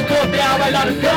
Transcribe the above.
Korkup ya bailarca